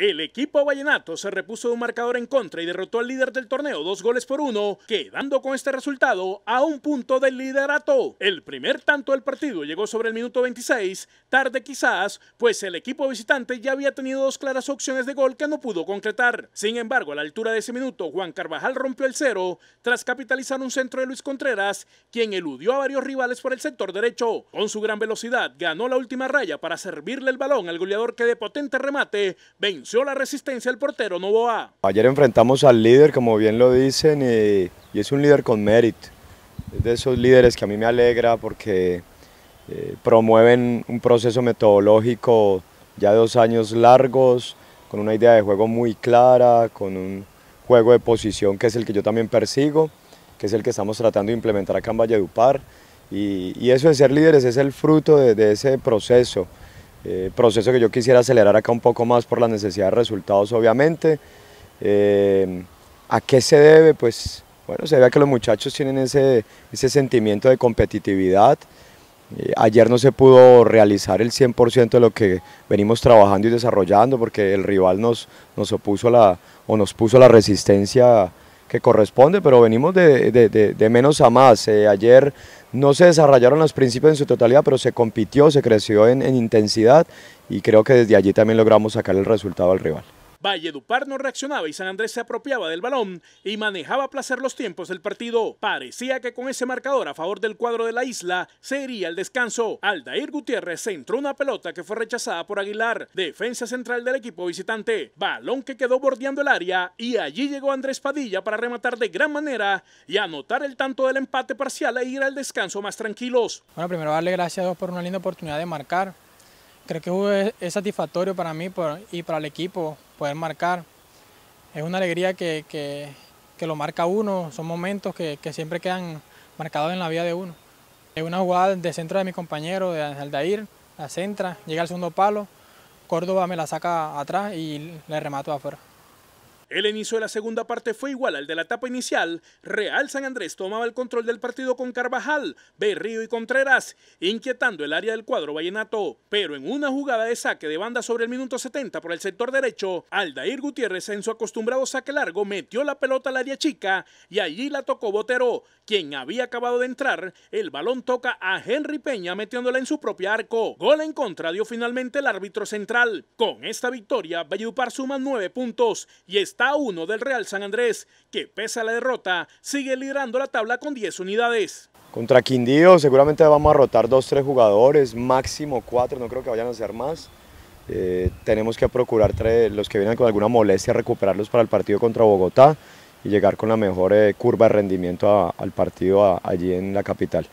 El equipo vallenato se repuso de un marcador en contra y derrotó al líder del torneo dos goles por uno, quedando con este resultado a un punto del liderato. El primer tanto del partido llegó sobre el minuto 26, tarde quizás, pues el equipo visitante ya había tenido dos claras opciones de gol que no pudo concretar. Sin embargo, a la altura de ese minuto, Juan Carvajal rompió el cero tras capitalizar un centro de Luis Contreras, quien eludió a varios rivales por el sector derecho. Con su gran velocidad, ganó la última raya para servirle el balón al goleador que de potente remate venció la resistencia el portero Novoa. Ayer enfrentamos al líder, como bien lo dicen, y, es un líder con mérito. Es de esos líderes que a mí me alegra porque eh, promueven un proceso metodológico ya de dos años largos, con una idea de juego muy clara, con un juego de posición que es el que yo también persigo, que es el que estamos tratando de implementar acá en Valledupar. Y, y eso de ser líderes es el fruto de, de ese proceso. Eh, proceso que yo quisiera acelerar acá un poco más por la necesidad de resultados obviamente. Eh, ¿A qué se debe? Pues bueno, se a que los muchachos tienen ese, ese sentimiento de competitividad. Eh, ayer no se pudo realizar el 100% de lo que venimos trabajando y desarrollando porque el rival nos, nos opuso la, o nos puso la resistencia que corresponde, pero venimos de, de, de, menos a más. Eh, ayer no se desarrollaron los principios en su totalidad, pero se compitió, se creció en, en intensidad y creo que desde allí también logramos sacar el resultado al rival. Valledupar no reaccionaba y San Andrés se apropiaba del balón y manejaba placer los tiempos del partido. Parecía que con ese marcador a favor del cuadro de la isla se iría el descanso. Aldair Gutiérrez centró una pelota que fue rechazada por Aguilar, defensa central del equipo visitante. Balón que quedó bordeando el área y allí llegó Andrés Padilla para rematar de gran manera y anotar el tanto del empate parcial e ir al descanso más tranquilos. Bueno, primero darle gracias a Dios por una linda oportunidad de marcar creo que es satisfactorio para mí y para el equipo poder marcar. Es una alegría que, que, lo marca uno, son momentos que, que, siempre quedan marcados en la vida de uno. Es una jugada de centro de mi compañero, de Aldair, la centra, llega al segundo palo, Córdoba me la saca atrás y le remato afuera. El inicio de la segunda parte fue igual al de la etapa inicial. Real San Andrés tomaba el control del partido con Carvajal, Berrío y Contreras, inquietando el área del cuadro vallenato. Pero en una jugada de saque de banda sobre el minuto 70 por el sector derecho, Aldair Gutiérrez en su acostumbrado saque largo metió la pelota al área chica y allí la tocó Botero, quien había acabado de entrar. El balón toca a Henry Peña metiéndola en su propio arco. Gol en contra dio finalmente el árbitro central. Con esta victoria, Valledupar suma nueve puntos y está está uno del Real San Andrés, que pese a la derrota, sigue liderando la tabla con 10 unidades. Contra Quindío seguramente vamos a rotar dos, tres jugadores, máximo cuatro, no creo que vayan a ser más. Eh, tenemos que procurar los que vienen con alguna molestia recuperarlos para el partido contra Bogotá y llegar con la mejor eh, curva de rendimiento al partido allí en la capital.